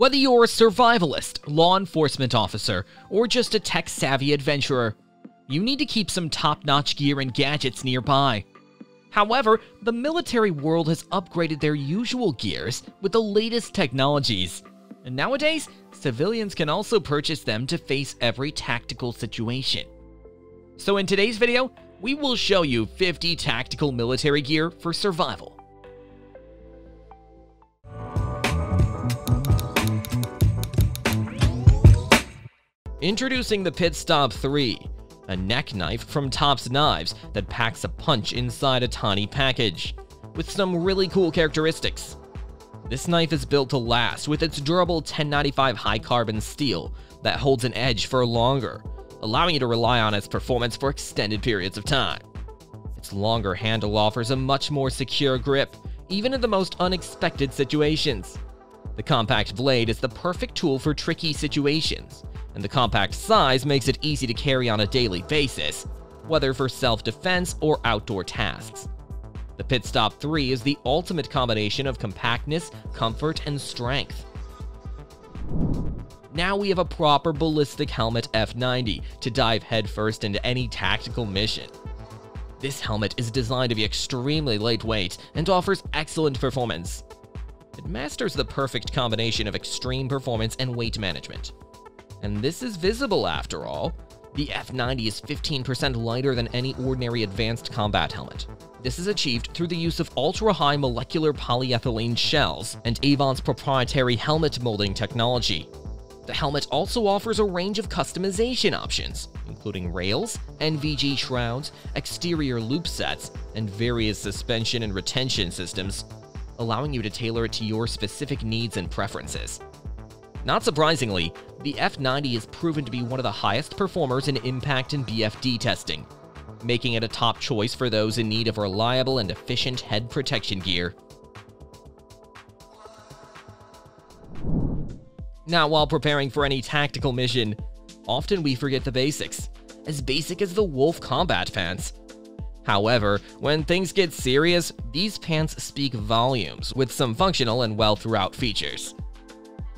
Whether you're a survivalist, law enforcement officer, or just a tech savvy adventurer, you need to keep some top notch gear and gadgets nearby. However, the military world has upgraded their usual gears with the latest technologies. And nowadays, civilians can also purchase them to face every tactical situation. So in today's video, we will show you 50 tactical military gear for survival. Introducing the Pit Stop 3, a neck knife from Tops Knives that packs a punch inside a tiny package, with some really cool characteristics. This knife is built to last with its durable 1095 high carbon steel that holds an edge for longer, allowing you to rely on its performance for extended periods of time. Its longer handle offers a much more secure grip, even in the most unexpected situations. The compact blade is the perfect tool for tricky situations, and the compact size makes it easy to carry on a daily basis, whether for self-defense or outdoor tasks. The Pit Stop 3 is the ultimate combination of compactness, comfort, and strength. Now we have a proper ballistic helmet F90 to dive headfirst into any tactical mission. This helmet is designed to be extremely lightweight and offers excellent performance. It masters the perfect combination of extreme performance and weight management and this is visible after all. The F90 is 15% lighter than any ordinary advanced combat helmet. This is achieved through the use of ultra-high molecular polyethylene shells and Avon's proprietary helmet molding technology. The helmet also offers a range of customization options, including rails, NVG shrouds, exterior loop sets, and various suspension and retention systems, allowing you to tailor it to your specific needs and preferences. Not surprisingly, the F90 is proven to be one of the highest performers in impact and BFD testing, making it a top choice for those in need of reliable and efficient head protection gear. Now, while preparing for any tactical mission, often we forget the basics, as basic as the Wolf combat pants. However, when things get serious, these pants speak volumes with some functional and well throughout features.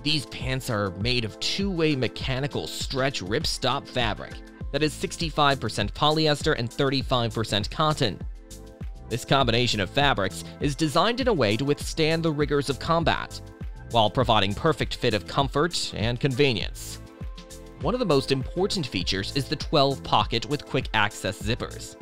These pants are made of two-way mechanical stretch ripstop fabric that is 65% polyester and 35% cotton. This combination of fabrics is designed in a way to withstand the rigors of combat, while providing perfect fit of comfort and convenience. One of the most important features is the 12 pocket with quick access zippers.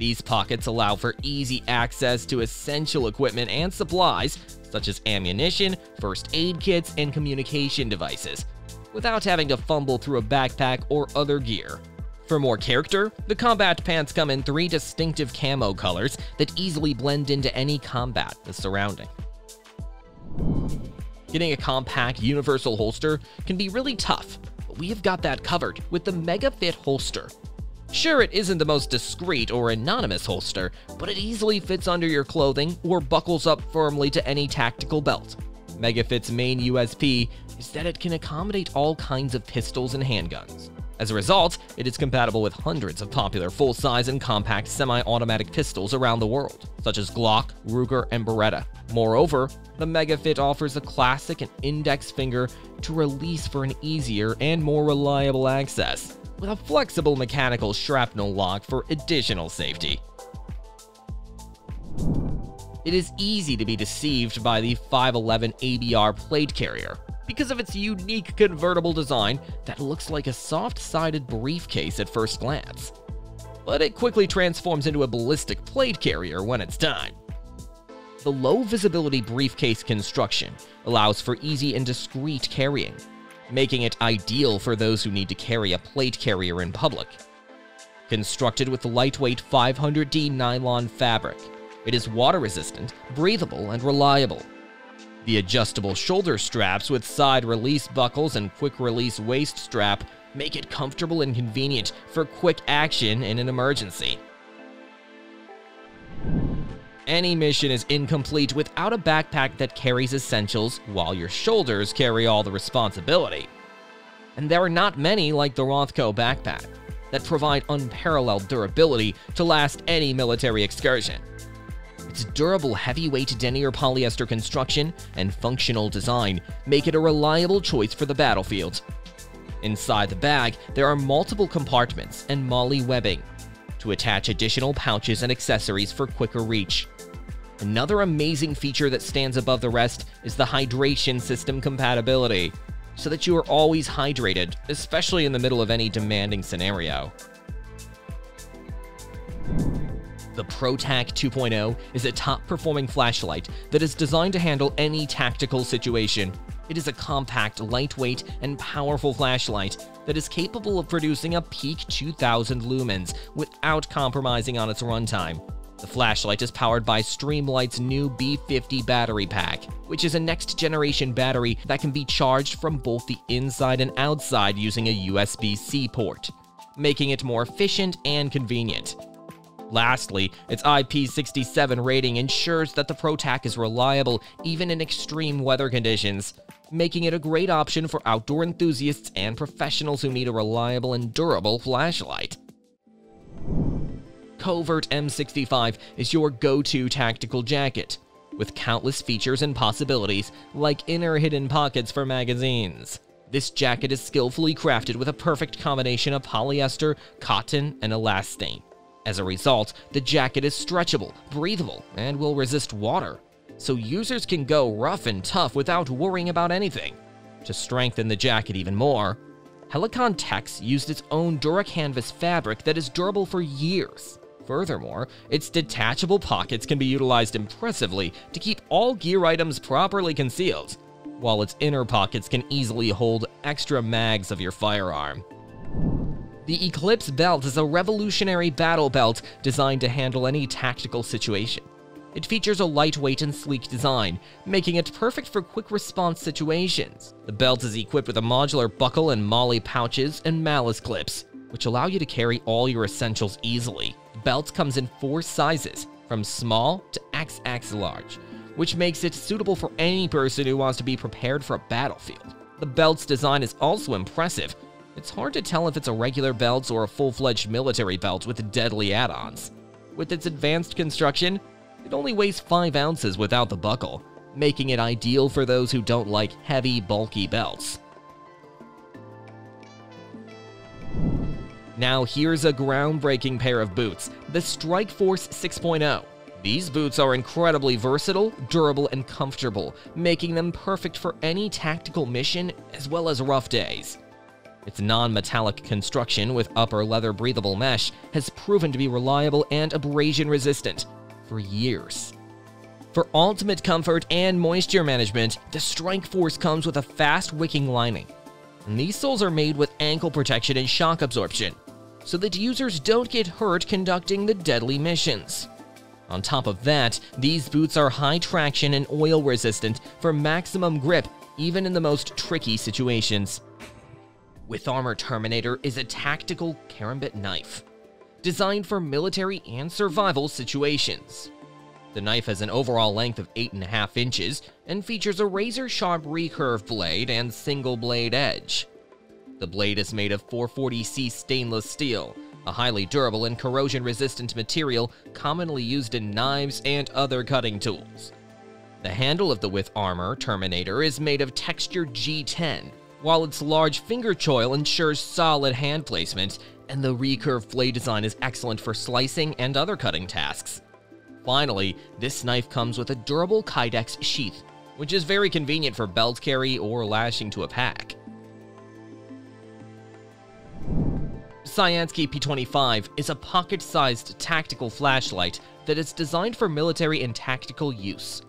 These pockets allow for easy access to essential equipment and supplies such as ammunition, first aid kits, and communication devices, without having to fumble through a backpack or other gear. For more character, the combat pants come in three distinctive camo colors that easily blend into any combat the surrounding. Getting a compact universal holster can be really tough, but we have got that covered with the Mega Fit holster, Sure, it isn't the most discreet or anonymous holster, but it easily fits under your clothing or buckles up firmly to any tactical belt. Megafit's main USP is that it can accommodate all kinds of pistols and handguns. As a result, it is compatible with hundreds of popular full-size and compact semi-automatic pistols around the world, such as Glock, Ruger, and Beretta. Moreover, the Megafit offers a classic and index finger to release for an easier and more reliable access with a flexible mechanical shrapnel lock for additional safety. It is easy to be deceived by the 511 ABR plate carrier because of its unique convertible design that looks like a soft-sided briefcase at first glance. But it quickly transforms into a ballistic plate carrier when it's time. The low visibility briefcase construction allows for easy and discreet carrying, making it ideal for those who need to carry a plate carrier in public. Constructed with lightweight 500D nylon fabric, it is water resistant, breathable, and reliable. The adjustable shoulder straps with side release buckles and quick release waist strap make it comfortable and convenient for quick action in an emergency. Any mission is incomplete without a backpack that carries essentials while your shoulders carry all the responsibility. And there are not many like the Rothco backpack that provide unparalleled durability to last any military excursion. Its durable heavyweight denier polyester construction and functional design make it a reliable choice for the battlefield. Inside the bag, there are multiple compartments and MOLLE webbing to attach additional pouches and accessories for quicker reach. Another amazing feature that stands above the rest is the hydration system compatibility, so that you are always hydrated, especially in the middle of any demanding scenario. The ProTac 2.0 is a top-performing flashlight that is designed to handle any tactical situation. It is a compact, lightweight, and powerful flashlight that is capable of producing a peak 2000 lumens without compromising on its runtime. The flashlight is powered by Streamlight's new B50 battery pack, which is a next-generation battery that can be charged from both the inside and outside using a USB-C port, making it more efficient and convenient. Lastly, its IP67 rating ensures that the ProTac is reliable even in extreme weather conditions, making it a great option for outdoor enthusiasts and professionals who need a reliable and durable flashlight. Covert M65 is your go-to tactical jacket, with countless features and possibilities, like inner hidden pockets for magazines. This jacket is skillfully crafted with a perfect combination of polyester, cotton, and elastane. As a result, the jacket is stretchable, breathable, and will resist water, so users can go rough and tough without worrying about anything. To strengthen the jacket even more, Helikon-Tex used its own Duracanvas fabric that is durable for years. Furthermore, its detachable pockets can be utilized impressively to keep all gear items properly concealed, while its inner pockets can easily hold extra mags of your firearm. The Eclipse belt is a revolutionary battle belt designed to handle any tactical situation. It features a lightweight and sleek design, making it perfect for quick response situations. The belt is equipped with a modular buckle and MOLLE pouches and malice clips, which allow you to carry all your essentials easily. The belt comes in four sizes, from small to XX large, which makes it suitable for any person who wants to be prepared for a battlefield. The belt's design is also impressive. It's hard to tell if it's a regular belt or a full-fledged military belt with deadly add-ons. With its advanced construction, it only weighs 5 ounces without the buckle, making it ideal for those who don't like heavy, bulky belts. Now here's a groundbreaking pair of boots, the Strike Force 6.0. These boots are incredibly versatile, durable, and comfortable, making them perfect for any tactical mission as well as rough days. Its non-metallic construction with upper leather breathable mesh has proven to be reliable and abrasion resistant for years. For ultimate comfort and moisture management, the Strike Force comes with a fast wicking lining. And these soles are made with ankle protection and shock absorption, so that users don't get hurt conducting the deadly missions. On top of that, these boots are high traction and oil resistant for maximum grip even in the most tricky situations. WithArmour Terminator is a tactical karambit knife, designed for military and survival situations. The knife has an overall length of 8.5 inches and features a razor-sharp recurve blade and single blade edge. The blade is made of 440C stainless steel, a highly durable and corrosion-resistant material commonly used in knives and other cutting tools. The handle of the WithArmour Terminator is made of textured G10, while its large finger choil ensures solid hand placement, and the recurve blade design is excellent for slicing and other cutting tasks. Finally, this knife comes with a durable Kydex sheath, which is very convenient for belt carry or lashing to a pack. Syansky P25 is a pocket-sized tactical flashlight that is designed for military and tactical use.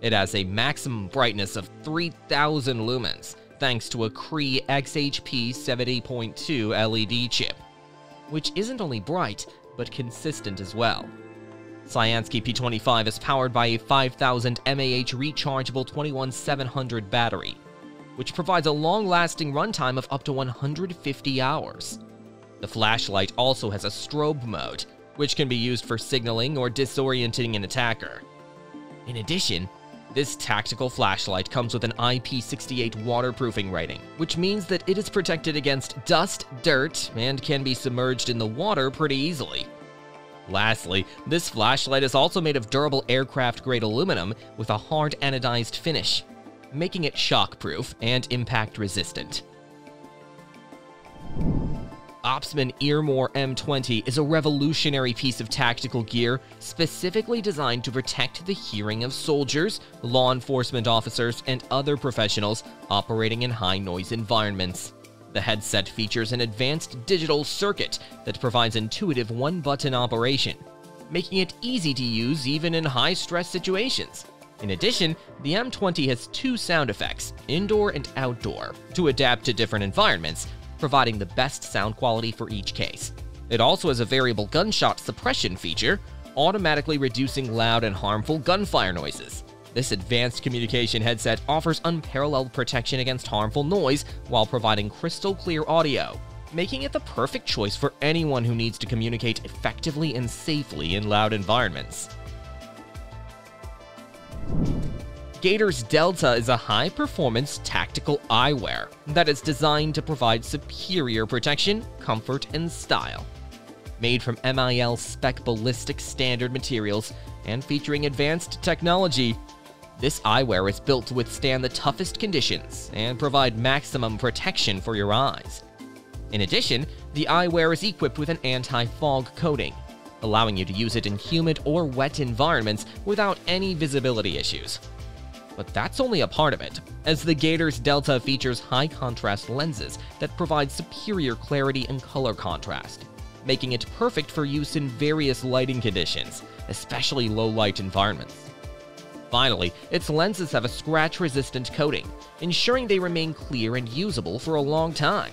It has a maximum brightness of 3000 lumens, thanks to a Cree XHP 70.2 LED chip, which isn't only bright, but consistent as well. Syansky P25 is powered by a 5000 mAh rechargeable 21700 battery, which provides a long-lasting runtime of up to 150 hours. The flashlight also has a strobe mode, which can be used for signaling or disorienting an attacker. In addition, this tactical flashlight comes with an IP68 waterproofing rating, which means that it is protected against dust, dirt, and can be submerged in the water pretty easily. Lastly, this flashlight is also made of durable aircraft-grade aluminum with a hard anodized finish, making it shockproof and impact-resistant. Opsmen Earmor M20 is a revolutionary piece of tactical gear specifically designed to protect the hearing of soldiers, law enforcement officers, and other professionals operating in high noise environments. The headset features an advanced digital circuit that provides intuitive one button operation, making it easy to use even in high stress situations. In addition, the M20 has two sound effects, indoor and outdoor, to adapt to different environments, providing the best sound quality for each case. It also has a variable gunshot suppression feature, automatically reducing loud and harmful gunfire noises. This advanced communication headset offers unparalleled protection against harmful noise while providing crystal clear audio, making it the perfect choice for anyone who needs to communicate effectively and safely in loud environments. Gatorz Delta is a high performance tactical eyewear that is designed to provide superior protection, comfort, and style. Made from MIL spec ballistic standard materials and featuring advanced technology, this eyewear is built to withstand the toughest conditions and provide maximum protection for your eyes. In addition, the eyewear is equipped with an anti-fog coating, allowing you to use it in humid or wet environments without any visibility issues. But that's only a part of it, as the Gatorz Delta features high contrast lenses that provide superior clarity and color contrast, making it perfect for use in various lighting conditions, especially low light environments. Finally, its lenses have a scratch-resistant coating, ensuring they remain clear and usable for a long time.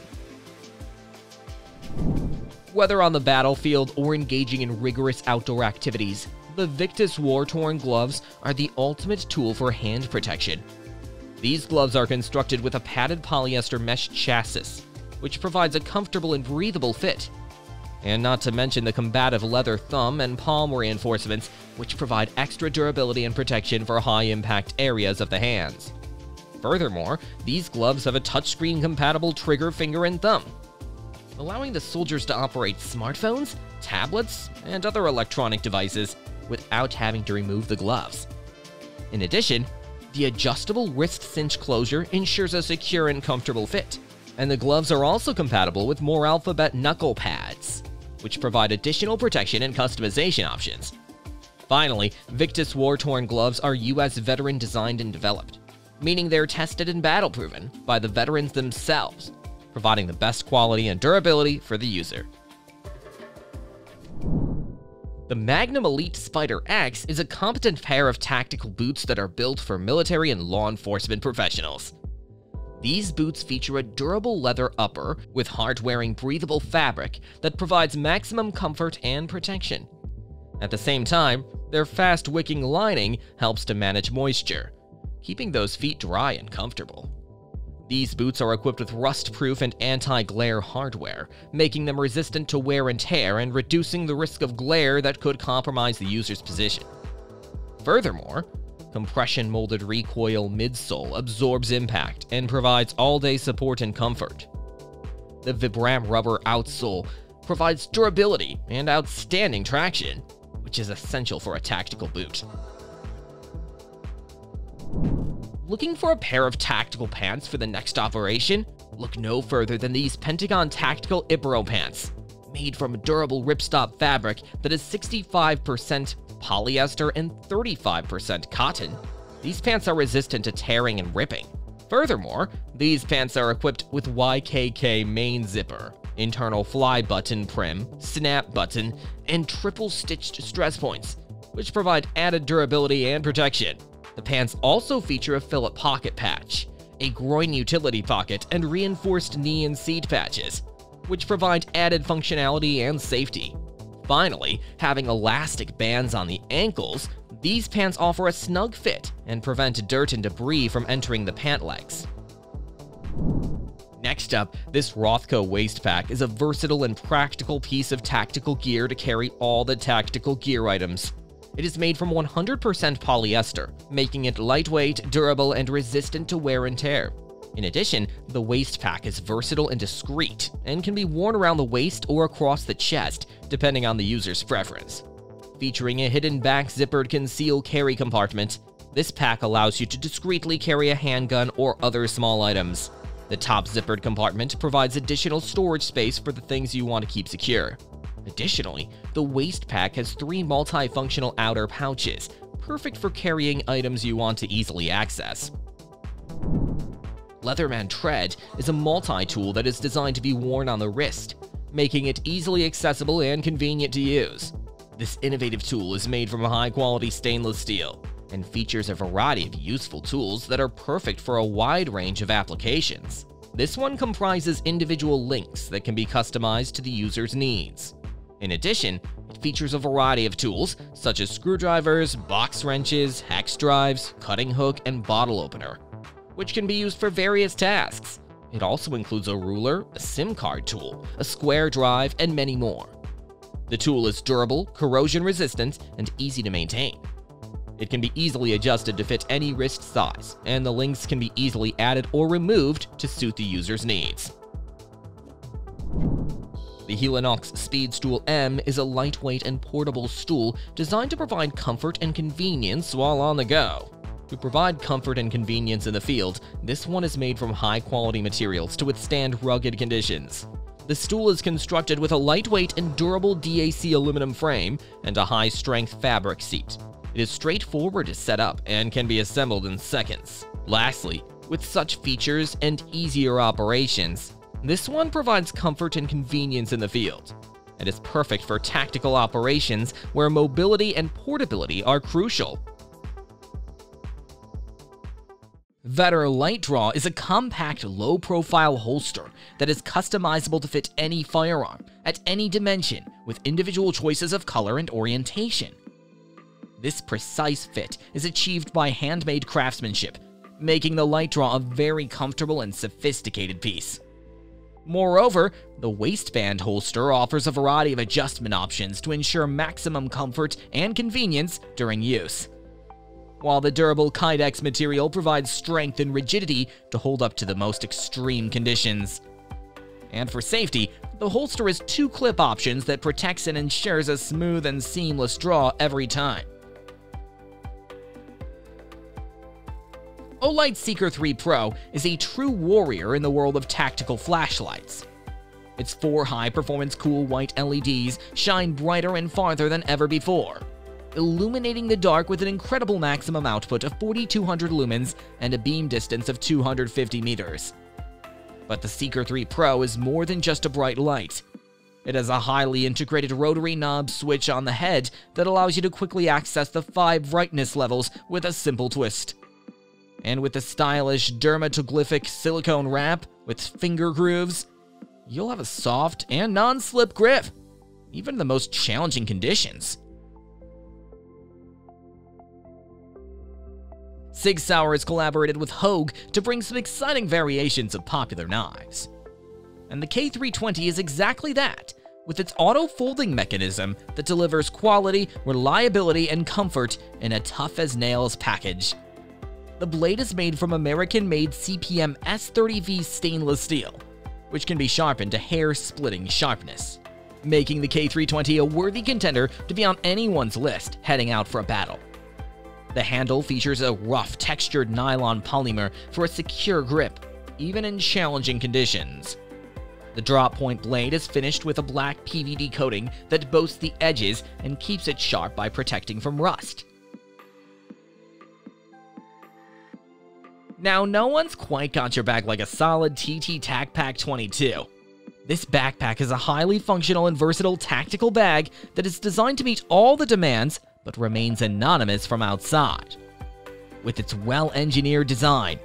Whether on the battlefield or engaging in rigorous outdoor activities, the Viktos War-Torn gloves are the ultimate tool for hand protection. These gloves are constructed with a padded polyester mesh chassis, which provides a comfortable and breathable fit, and not to mention the combative leather thumb and palm reinforcements, which provide extra durability and protection for high impact areas of the hands. Furthermore, these gloves have a touchscreen compatible trigger finger and thumb, allowing the soldiers to operate smartphones, tablets, and other electronic devices without having to remove the gloves. In addition, the adjustable wrist cinch closure ensures a secure and comfortable fit, and the gloves are also compatible with more alphabet knuckle pads which provide additional protection and customization options. Finally, Viktos War-Torn gloves are US veteran designed and developed, meaning they're tested and battle proven by the veterans themselves, providing the best quality and durability for the user. The Magnum Elite Spider X is a competent pair of tactical boots that are built for military and law enforcement professionals. These boots feature a durable leather upper with hard-wearing breathable fabric that provides maximum comfort and protection. At the same time, their fast-wicking lining helps to manage moisture, keeping those feet dry and comfortable. These boots are equipped with rust-proof and anti-glare hardware, making them resistant to wear and tear and reducing the risk of glare that could compromise the user's position. Furthermore, compression molded recoil midsole absorbs impact and provides all-day support and comfort. The Vibram rubber outsole provides durability and outstanding traction, which is essential for a tactical boot. Looking for a pair of tactical pants for the next operation? Look no further than these Pentagon Tactical Ipero pants. Made from a durable ripstop fabric that is 65% polyester, and 35% cotton. These pants are resistant to tearing and ripping. Furthermore, these pants are equipped with YKK main zipper, internal fly button prim, snap button, and triple stitched stress points, which provide added durability and protection. The pants also feature a fillet pocket patch, a groin utility pocket, and reinforced knee and seat patches, which provide added functionality and safety. Finally, having elastic bands on the ankles, these pants offer a snug fit and prevent dirt and debris from entering the pant legs. Next up, this Rothco waist pack is a versatile and practical piece of tactical gear to carry all the tactical gear items. It is made from 100% polyester, making it lightweight, durable, and resistant to wear and tear. In addition, the waist pack is versatile and discreet, and can be worn around the waist or across the chest, depending on the user's preference. Featuring a hidden back zippered conceal carry compartment, this pack allows you to discreetly carry a handgun or other small items. The top zippered compartment provides additional storage space for the things you want to keep secure. Additionally, the waist pack has three multifunctional outer pouches, perfect for carrying items you want to easily access. Leatherman Tread is a multi-tool that is designed to be worn on the wrist, making it easily accessible and convenient to use. This innovative tool is made from high-quality stainless steel and features a variety of useful tools that are perfect for a wide range of applications. This one comprises individual links that can be customized to the user's needs. In addition, it features a variety of tools such as screwdrivers, box wrenches, hex drives, cutting hook, and bottle opener, which can be used for various tasks. It also includes a ruler, a SIM card tool, a square drive, and many more. The tool is durable, corrosion resistant, and easy to maintain. It can be easily adjusted to fit any wrist size, and the links can be easily added or removed to suit the user's needs. The Helinox Speedstool M is a lightweight and portable stool designed to provide comfort and convenience while on the go. To provide comfort and convenience in the field, this one is made from high-quality materials to withstand rugged conditions. The stool is constructed with a lightweight and durable DAC aluminum frame and a high-strength fabric seat. It is straightforward to set up and can be assembled in seconds. Lastly, with such features and easier operations, this one provides comfort and convenience in the field. and is perfect for tactical operations where mobility and portability are crucial. Vedder Light Draw is a compact, low-profile holster that is customizable to fit any firearm, at any dimension, with individual choices of color and orientation. This precise fit is achieved by handmade craftsmanship, making the Light Draw a very comfortable and sophisticated piece. Moreover, the waistband holster offers a variety of adjustment options to ensure maximum comfort and convenience during use while the durable Kydex material provides strength and rigidity to hold up to the most extreme conditions. And for safety, the holster has two clip options that protects and ensures a smooth and seamless draw every time. Olight Seeker 3 Pro is a true warrior in the world of tactical flashlights. Its four high-performance cool white LEDs shine brighter and farther than ever before, illuminating the dark with an incredible maximum output of 4200 lumens and a beam distance of 250 meters. But the Seeker 3 Pro is more than just a bright light. It has a highly integrated rotary knob switch on the head that allows you to quickly access the five brightness levels with a simple twist. And with a stylish dermatoglyphic silicone wrap with finger grooves, you'll have a soft and non-slip grip, even in the most challenging conditions. Sig Sauer has collaborated with Hogue to bring some exciting variations of popular knives. And the K320 is exactly that, with its auto-folding mechanism that delivers quality, reliability, and comfort in a tough-as-nails package. The blade is made from American-made CPM S30V stainless steel, which can be sharpened to hair-splitting sharpness, making the K320 a worthy contender to be on anyone's list heading out for a battle. The handle features a rough, textured nylon polymer for a secure grip, even in challenging conditions. The drop point blade is finished with a black PVD coating that boasts the edges and keeps it sharp by protecting from rust. Now, no one's quite got your back like a solid TT TAC Pack 22. This backpack is a highly functional and versatile tactical bag that is designed to meet all the demands but remains anonymous from outside. With its well-engineered design,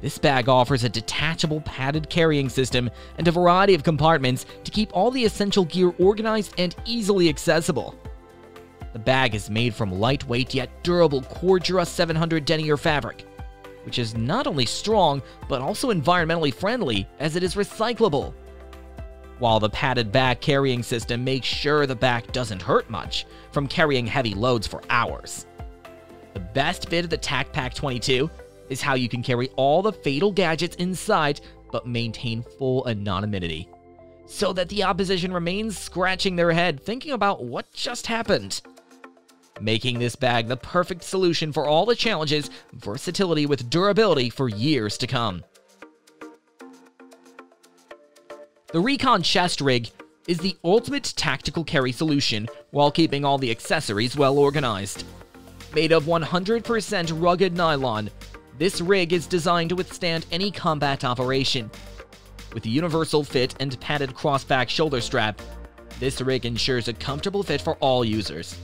this bag offers a detachable padded carrying system and a variety of compartments to keep all the essential gear organized and easily accessible. The bag is made from lightweight yet durable Cordura 700 denier fabric, which is not only strong but also environmentally friendly as it is recyclable while the padded back carrying system makes sure the back doesn't hurt much from carrying heavy loads for hours. The best bit of the TAC Pack 22 is how you can carry all the fatal gadgets inside but maintain full anonymity, so that the opposition remains scratching their head thinking about what just happened. Making this bag the perfect solution for all the challenges, versatility with durability for years to come. The Recon Chest Rig is the ultimate tactical carry solution while keeping all the accessories well organized. Made of 100% rugged nylon, this rig is designed to withstand any combat operation. With a universal fit and padded crossback shoulder strap, this rig ensures a comfortable fit for all users.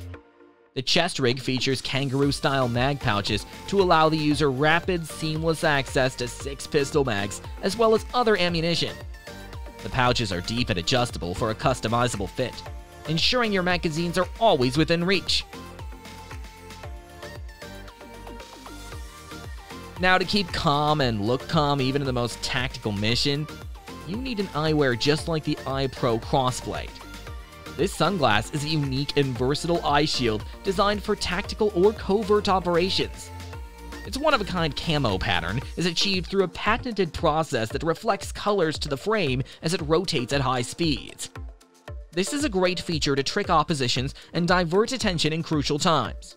The chest rig features kangaroo-style mag pouches to allow the user rapid, seamless access to six pistol mags, as well as other ammunition. The pouches are deep and adjustable for a customizable fit, ensuring your magazines are always within reach. Now, to keep calm and look calm even in the most tactical mission, you need an eyewear just like the Eye Pro Crossblade. This sunglass is a unique and versatile eye shield designed for tactical or covert operations. Its one-of-a-kind camo pattern is achieved through a patented process that reflects colors to the frame as it rotates at high speeds. This is a great feature to trick oppositions and divert attention in crucial times.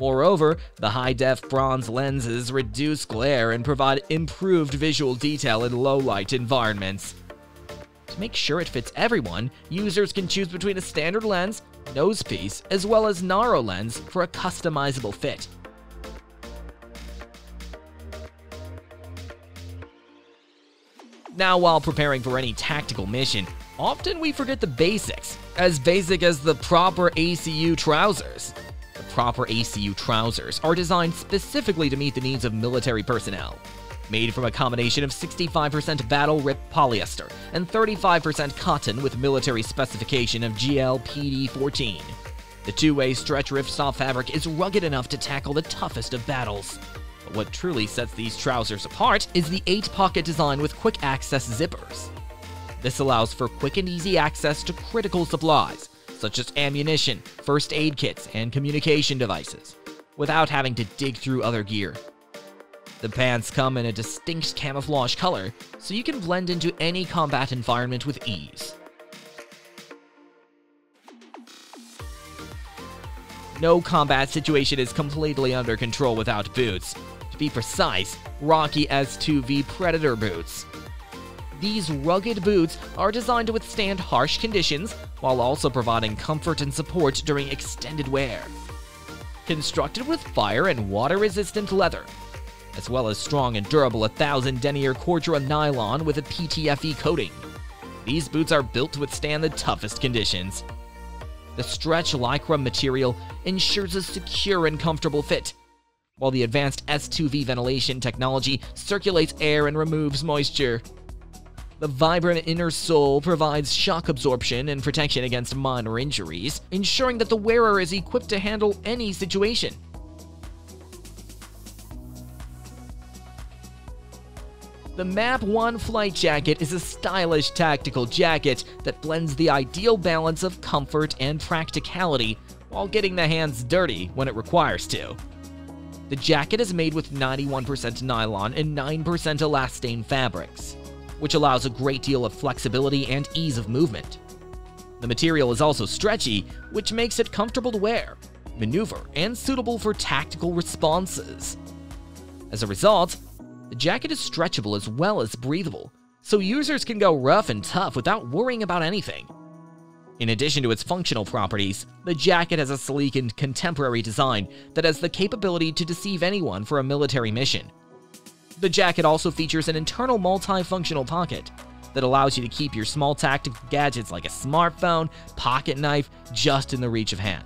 Moreover, the high-def bronze lenses reduce glare and provide improved visual detail in low-light environments. To make sure it fits everyone, users can choose between a standard lens, nose piece, as well as narrow lens for a customizable fit. Now, while preparing for any tactical mission, often we forget the basics, as basic as the Propper ACU trousers The Propper ACU trousers are designed specifically to meet the needs of military personnel. Made from a combination of 65% battle rip polyester and 35% cotton with military specification of GL-PD14. The two-way stretch rift ripstop fabric is rugged enough to tackle the toughest of battles. But what truly sets these trousers apart is the 8-pocket design with quick access zippers. This allows for quick and easy access to critical supplies, such as ammunition, first aid kits, and communication devices, without having to dig through other gear. The pants come in a distinct camouflage color, so you can blend into any combat environment with ease. No combat situation is completely under control without boots. To be precise, Rocky S2V Predator boots. These rugged boots are designed to withstand harsh conditions while also providing comfort and support during extended wear. Constructed with fire and water-resistant leather, as well as strong and durable 1000 denier Cordura nylon with a PTFE coating. These boots are built to withstand the toughest conditions. The stretch lycra material ensures a secure and comfortable fit, while the advanced S2V ventilation technology circulates air and removes moisture. The vibrant inner sole provides shock absorption and protection against minor injuries, ensuring that the wearer is equipped to handle any situation. The MA-1 Flight Jacket is a stylish tactical jacket that blends the ideal balance of comfort and practicality while getting the hands dirty when it requires to. The jacket is made with 91% nylon and 9% elastane fabrics which allows a great deal of flexibility and ease of movement. The material is also stretchy, which makes it comfortable to wear, maneuver, and suitable for tactical responses. As a result, the jacket is stretchable as well as breathable, so users can go rough and tough without worrying about anything. In addition to its functional properties, the jacket has a sleek and contemporary design that has the capability to deceive anyone for a military mission, the jacket also features an internal multifunctional pocket that allows you to keep your small tactical gadgets like a smartphone, pocket knife, just in the reach of hand.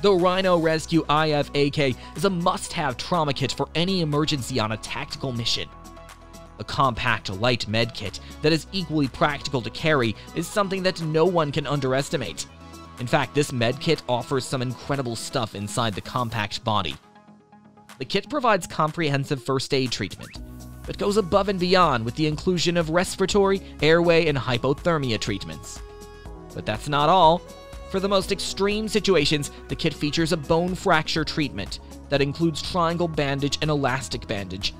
The Rhino Rescue IF-AK is a must-have trauma kit for any emergency on a tactical mission. A compact, light med kit that is equally practical to carry is something that no one can underestimate. In fact, this medkit offers some incredible stuff inside the compact body. The kit provides comprehensive first aid treatment, but goes above and beyond with the inclusion of respiratory, airway, and hypothermia treatments. But that's not all. For the most extreme situations, the kit features a bone fracture treatment that includes triangle bandage and elastic bandage.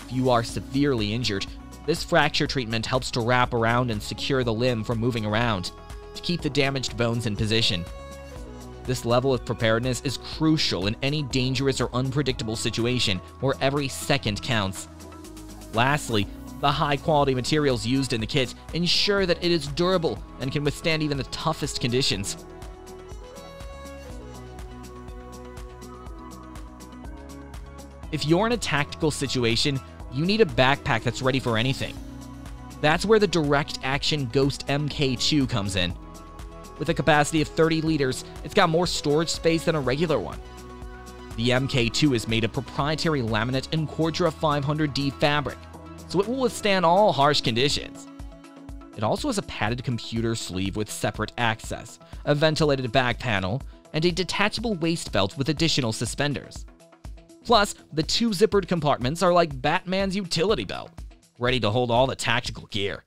If you are severely injured, this fracture treatment helps to wrap around and secure the limb from moving around to keep the damaged bones in position. This level of preparedness is crucial in any dangerous or unpredictable situation where every second counts. Lastly, the high quality materials used in the kit ensure that it is durable and can withstand even the toughest conditions. If you're in a tactical situation, you need a backpack that's ready for anything. That's where the direct action Ghost MK2 comes in. With a capacity of 30 liters, it's got more storage space than a regular one. The MK2 is made of proprietary laminate and Cordura 500D fabric, so it will withstand all harsh conditions. It also has a padded computer sleeve with separate access, a ventilated back panel, and a detachable waist belt with additional suspenders. Plus, the two zippered compartments are like Batman's utility belt, ready to hold all the tactical gear.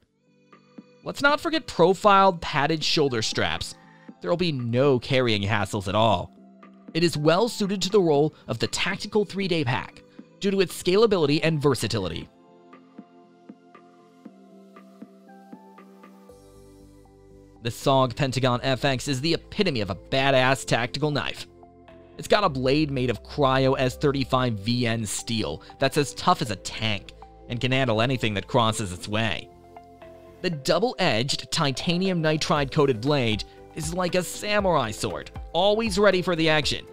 Let's not forget profiled padded shoulder straps. There will be no carrying hassles at all. It is well suited to the role of the tactical 3-day pack due to its scalability and versatility. The SOG Pentagon FX is the epitome of a badass tactical knife. It's got a blade made of Cryo S35 VN steel that's as tough as a tank and can handle anything that crosses its way. The double-edged titanium nitride coated blade is like a samurai sword, always ready for the action.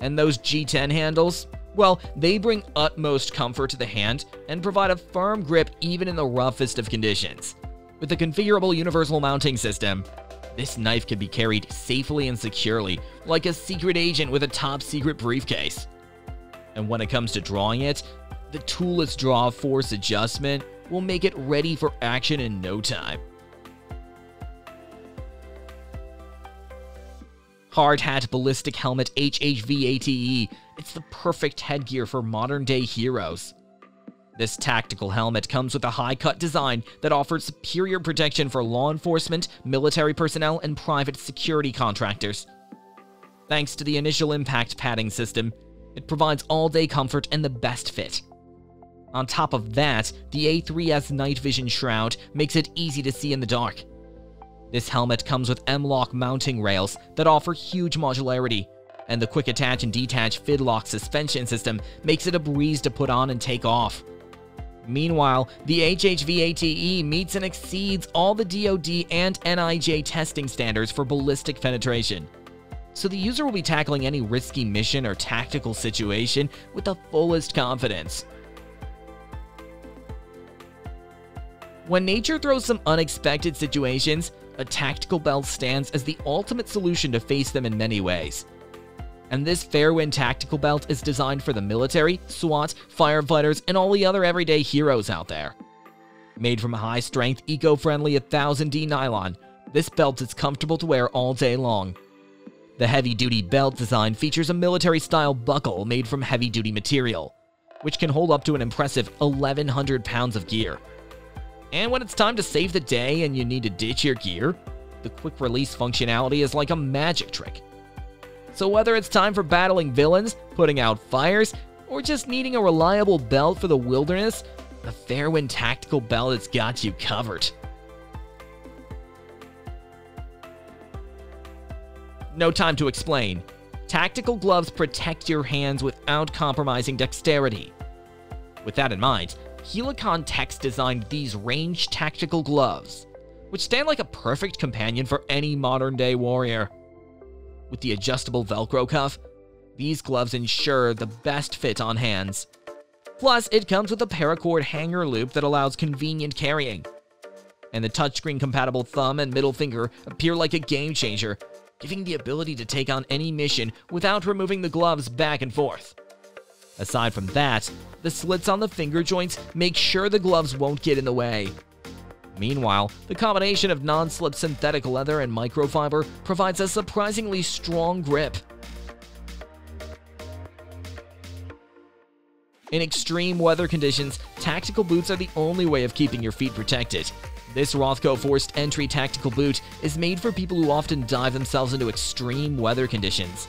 And those G10 handles? Well, they bring utmost comfort to the hand and provide a firm grip even in the roughest of conditions. With a configurable universal mounting system, this knife can be carried safely and securely, like a secret agent with a top secret briefcase. And when it comes to drawing it, the toolless draw force adjustment will make it ready for action in no time. Hard Hat Ballistic Helmet HHV-ATE, it's the perfect headgear for modern day heroes. This tactical helmet comes with a high-cut design that offers superior protection for law enforcement, military personnel, and private security contractors. Thanks to the initial impact padding system, it provides all-day comfort and the best fit. On top of that, the A3S night vision shroud makes it easy to see in the dark. This helmet comes with M-LOK mounting rails that offer huge modularity, and the quick attach and detach Fidlock suspension system makes it a breeze to put on and take off. Meanwhile, the HHVATE meets and exceeds all the DoD and NIJ testing standards for ballistic penetration. So the user will be tackling any risky mission or tactical situation with the fullest confidence. When nature throws some unexpected situations, a tactical belt stands as the ultimate solution to face them in many ways and this Fairwind tactical belt is designed for the military, SWAT, firefighters, and all the other everyday heroes out there. Made from a high-strength, eco-friendly 1000D nylon, this belt is comfortable to wear all day long. The heavy-duty belt design features a military-style buckle made from heavy-duty material, which can hold up to an impressive 1,100 pounds of gear. And when it's time to save the day and you need to ditch your gear, the quick release functionality is like a magic trick. So whether it's time for battling villains, putting out fires, or just needing a reliable belt for the wilderness, the Fairwind Tactical Belt has got you covered. No time to explain. Tactical gloves protect your hands without compromising dexterity. With that in mind, Helikon-Tex designed these range tactical gloves, which stand like a perfect companion for any modern day warrior with the adjustable Velcro cuff, these gloves ensure the best fit on hands. Plus, it comes with a paracord hanger loop that allows convenient carrying. And the touchscreen compatible thumb and middle finger appear like a game changer, giving the ability to take on any mission without removing the gloves back and forth. Aside from that, the slits on the finger joints make sure the gloves won't get in the way. Meanwhile, the combination of non-slip synthetic leather and microfiber provides a surprisingly strong grip. In extreme weather conditions, tactical boots are the only way of keeping your feet protected. This Rothco forced entry tactical boot is made for people who often dive themselves into extreme weather conditions.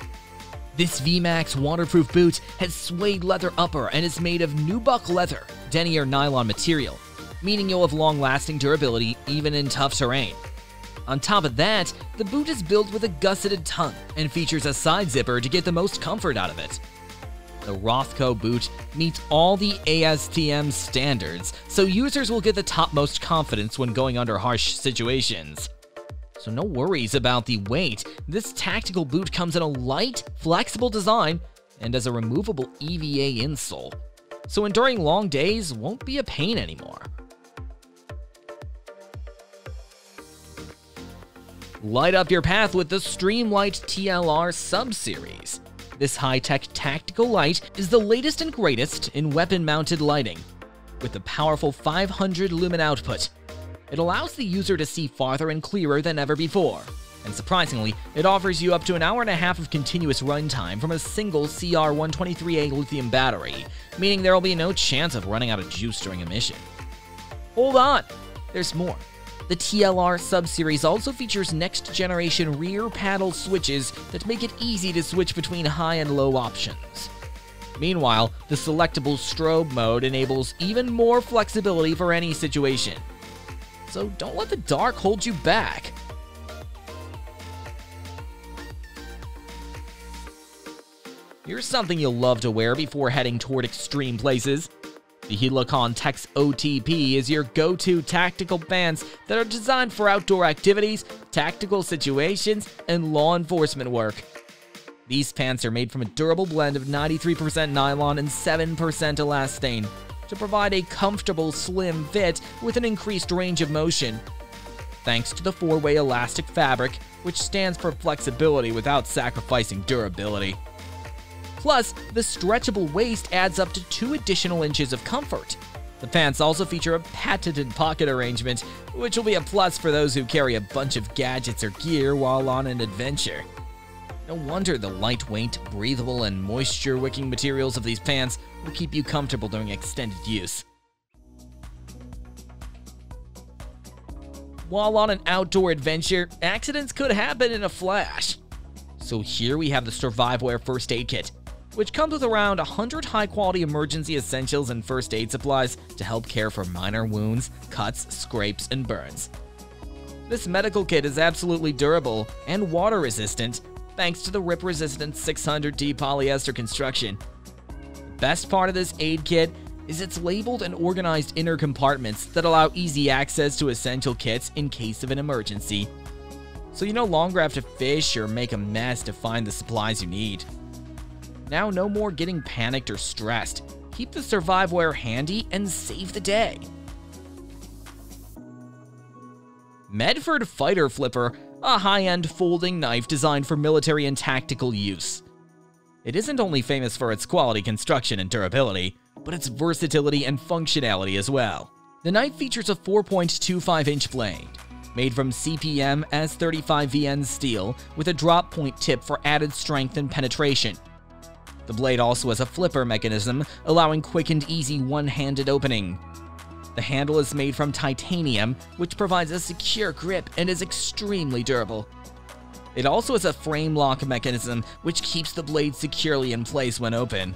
This VMAX waterproof boot has suede leather upper and is made of nubuck leather, denier nylon material, meaning you'll have long-lasting durability even in tough terrain. On top of that, the boot is built with a gusseted tongue and features a side zipper to get the most comfort out of it. The Rothco boot meets all the ASTM standards, so users will get the topmost confidence when going under harsh situations. So no worries about the weight. This tactical boot comes in a light, flexible design and has a removable EVA insole. So enduring long days won't be a pain anymore. Light up your path with the Streamlight TLR sub-series. This high-tech tactical light is the latest and greatest in weapon-mounted lighting. With a powerful 500 lumen output, it allows the user to see farther and clearer than ever before. And surprisingly, it offers you up to an hour and a half of continuous runtime from a single CR123A lithium battery, meaning there will be no chance of running out of juice during a mission. Hold on, there's more. The TLR sub-series also features next-generation rear paddle switches that make it easy to switch between high and low options. Meanwhile, the selectable strobe mode enables even more flexibility for any situation. So don't let the dark hold you back. Here's something you'll love to wear before heading toward extreme places. The Helikon-Tex OTP is your go-to tactical pants that are designed for outdoor activities, tactical situations, and law enforcement work. These pants are made from a durable blend of 93% nylon and 7% elastane to provide a comfortable, slim fit with an increased range of motion. Thanks to the four-way elastic fabric, which stands for flexibility without sacrificing durability. Plus, the stretchable waist adds up to 2 additional inches of comfort. The pants also feature a patented pocket arrangement, which will be a plus for those who carry a bunch of gadgets or gear while on an adventure. No wonder the lightweight, breathable, and moisture-wicking materials of these pants will keep you comfortable during extended use. While on an outdoor adventure, accidents could happen in a flash. So here we have the Surviveware First Aid Kit, which comes with around 100 high-quality emergency essentials and first aid supplies to help care for minor wounds, cuts, scrapes, and burns. This medical kit is absolutely durable and water-resistant thanks to the rip-resistant 600D polyester construction. The best part of this aid kit is its labeled and organized inner compartments that allow easy access to essential kits in case of an emergency. So you no longer have to fish or make a mess to find the supplies you need. Now no more getting panicked or stressed. Keep the Surviveware handy and save the day. Medford Fighter Flipper, a high-end folding knife designed for military and tactical use. It isn't only famous for its quality construction and durability, but its versatility and functionality as well. The knife features a 4.25-inch blade, made from CPM S35VN steel with a drop point tip for added strength and penetration. The blade also has a flipper mechanism, allowing quick and easy one-handed opening. The handle is made from titanium, which provides a secure grip and is extremely durable. It also has a frame lock mechanism, which keeps the blade securely in place when open.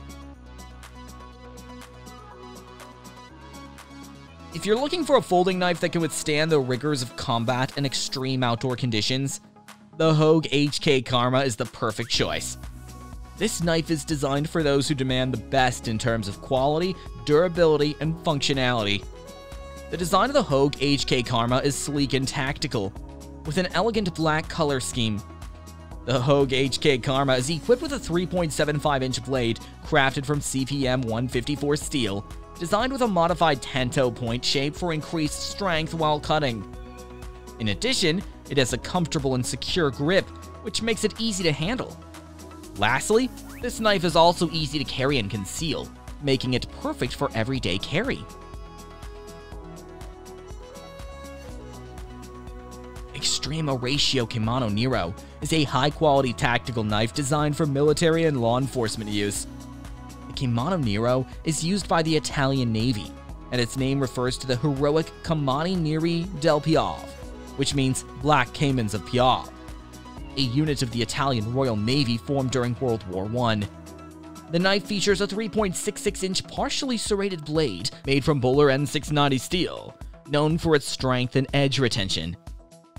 If you're looking for a folding knife that can withstand the rigors of combat and extreme outdoor conditions, the Hogue HK Karma is the perfect choice. This knife is designed for those who demand the best in terms of quality, durability, and functionality. The design of the Hogue HK Karma is sleek and tactical, with an elegant black color scheme. The Hogue HK Karma is equipped with a 3.75-inch blade crafted from CPM 154 steel, designed with a modified Tanto point shape for increased strength while cutting. In addition, it has a comfortable and secure grip, which makes it easy to handle. Lastly, this knife is also easy to carry and conceal, making it perfect for everyday carry. Extrema Ratio Caimano Nero is a high-quality tactical knife designed for military and law enforcement use. The Caimano Nero is used by the Italian Navy and its name refers to the heroic Compagnie Neri del Piave, which means Black Caymans of Piave, a unit of the Italian Royal Navy formed during World War I. The knife features a 3.66-inch partially serrated blade made from Böhler N690 steel, known for its strength and edge retention.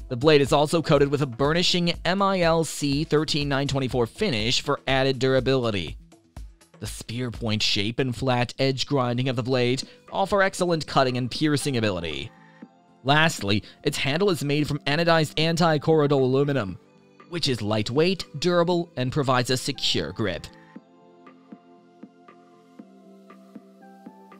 The blade is also coated with a burnishing MILC 13924 finish for added durability. The spear point shape and flat edge grinding of the blade offer excellent cutting and piercing ability. Lastly, its handle is made from anodized anti-corrodal aluminum, which is lightweight, durable, and provides a secure grip.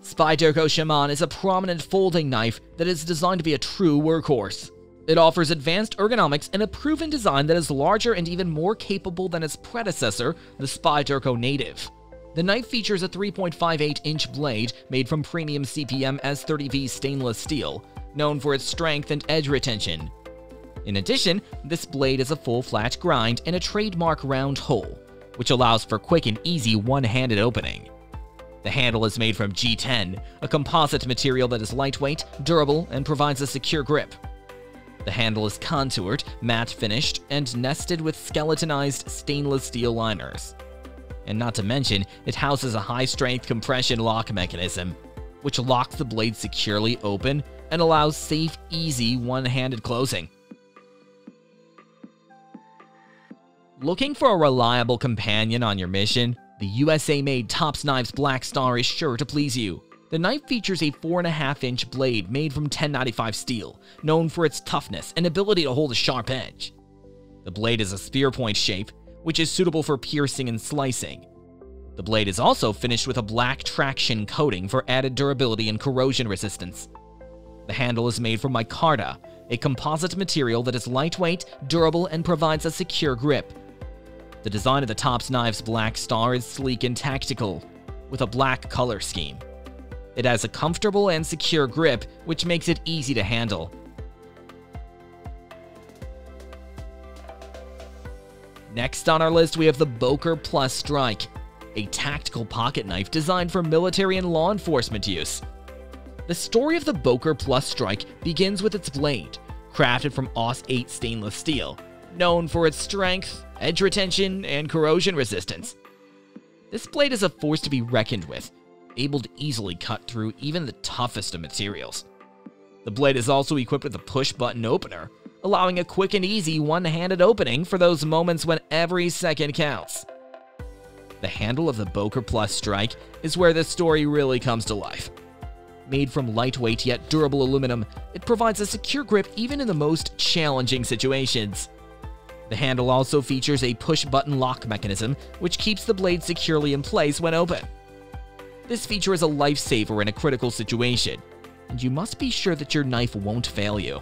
Spyderco Shaman is a prominent folding knife that is designed to be a true workhorse. It offers advanced ergonomics and a proven design that is larger and even more capable than its predecessor, the Spyderco Native. The knife features a 3.58-inch blade made from premium CPM S30V stainless steel, known for its strength and edge retention. In addition, this blade is a full flat grind and a trademark round hole, which allows for quick and easy one-handed opening. The handle is made from G10, a composite material that is lightweight, durable, and provides a secure grip. The handle is contoured, matte finished, and nested with skeletonized stainless steel liners. And not to mention, it houses a high-strength compression lock mechanism, which locks the blade securely open and allows safe, easy, one-handed closing. Looking for a reliable companion on your mission? The USA-made Tops Knives Black Star is sure to please you. The knife features a 4.5 inch blade made from 1095 steel, known for its toughness and ability to hold a sharp edge. The blade is a spear point shape, which is suitable for piercing and slicing. The blade is also finished with a black traction coating for added durability and corrosion resistance. The handle is made from micarta, a composite material that is lightweight, durable, and provides a secure grip. The design of the Tops Knives Black Star is sleek and tactical, with a black color scheme. It has a comfortable and secure grip, which makes it easy to handle. Next on our list, we have the Boker Plus Strike, a tactical pocket knife designed for military and law enforcement use. The story of the Boker Plus Strike begins with its blade, crafted from AUS 8 stainless steel, known for its strength, edge retention, and corrosion resistance. This blade is a force to be reckoned with, able to easily cut through even the toughest of materials. The blade is also equipped with a push-button opener, allowing a quick and easy one-handed opening for those moments when every second counts. The handle of the Boker Plus Strike is where this story really comes to life. Made from lightweight yet durable aluminum, it provides a secure grip even in the most challenging situations. The handle also features a push-button lock mechanism, which keeps the blade securely in place when open. This feature is a lifesaver in a critical situation, and you must be sure that your knife won't fail you.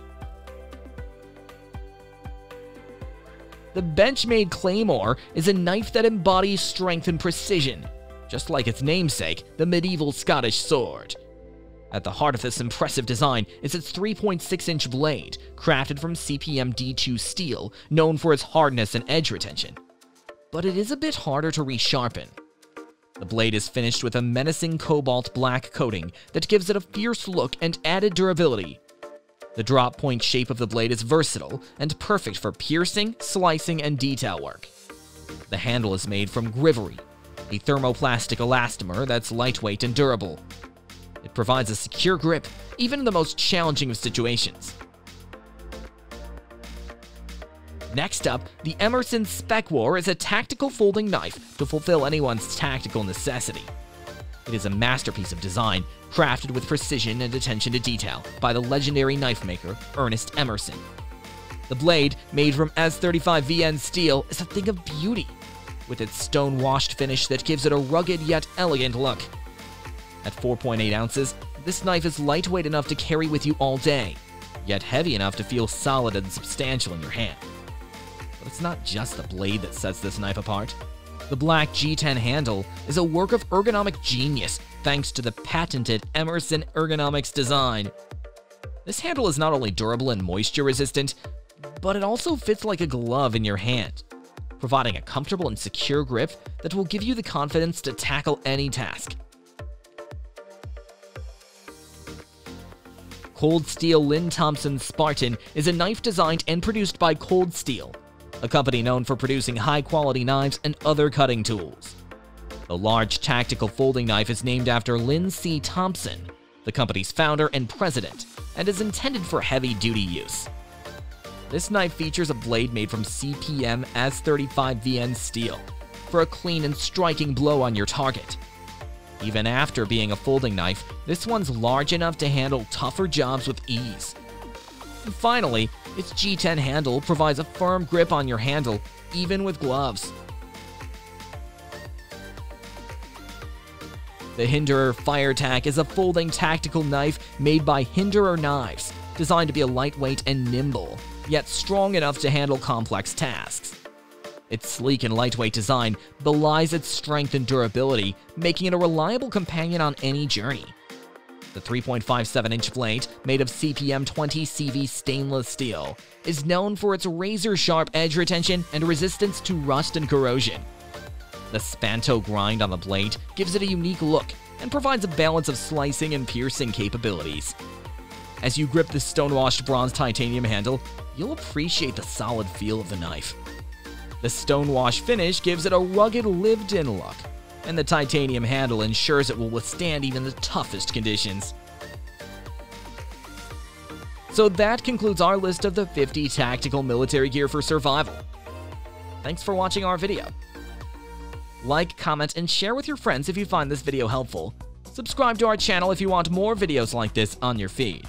The Benchmade Claymore is a knife that embodies strength and precision, just like its namesake, the medieval Scottish sword. At the heart of this impressive design is its 3.6-inch blade, crafted from CPM D2 steel, known for its hardness and edge retention. But it is a bit harder to resharpen. The blade is finished with a menacing cobalt black coating that gives it a fierce look and added durability. The drop point shape of the blade is versatile and perfect for piercing, slicing, and detail work. The handle is made from Grivory, a thermoplastic elastomer that's lightweight and durable. It provides a secure grip, even in the most challenging of situations. Next up, the Emerson Spec-War is a tactical folding knife to fulfill anyone's tactical necessity. It is a masterpiece of design, crafted with precision and attention to detail by the legendary knife maker Ernest Emerson. The blade, made from S35VN steel, is a thing of beauty, with its stone-washed finish that gives it a rugged yet elegant look. At 4.8 ounces, this knife is lightweight enough to carry with you all day, yet heavy enough to feel solid and substantial in your hand. But it's not just the blade that sets this knife apart. The black G10 handle is a work of ergonomic genius thanks to the patented Emerson Ergonomics design. This handle is not only durable and moisture resistant, but it also fits like a glove in your hand, providing a comfortable and secure grip that will give you the confidence to tackle any task. Cold Steel Lynn Thompson Spartan is a knife designed and produced by Cold Steel, a company known for producing high-quality knives and other cutting tools. The large tactical folding knife is named after Lynn C. Thompson, the company's founder and president, and is intended for heavy-duty use. This knife features a blade made from CPM S35VN steel for a clean and striking blow on your target. Even after being a folding knife, this one's large enough to handle tougher jobs with ease. And finally, its G10 handle provides a firm grip on your handle, even with gloves. The Hinderer FireTac is a folding tactical knife made by Hinderer Knives, designed to be lightweight and nimble, yet strong enough to handle complex tasks. Its sleek and lightweight design belies its strength and durability, making it a reliable companion on any journey. The 3.57 inch blade, made of CPM 20 CV stainless steel, is known for its razor sharp edge retention and resistance to rust and corrosion. The Spanto grind on the blade gives it a unique look and provides a balance of slicing and piercing capabilities. As you grip the stonewashed bronze titanium handle, you'll appreciate the solid feel of the knife. The stonewash finish gives it a rugged, lived-in look, and the titanium handle ensures it will withstand even the toughest conditions. So that concludes our list of the 50 tactical military gear for survival. Thanks for watching our video. Like, comment, and share with your friends if you find this video helpful. Subscribe to our channel if you want more videos like this on your feed.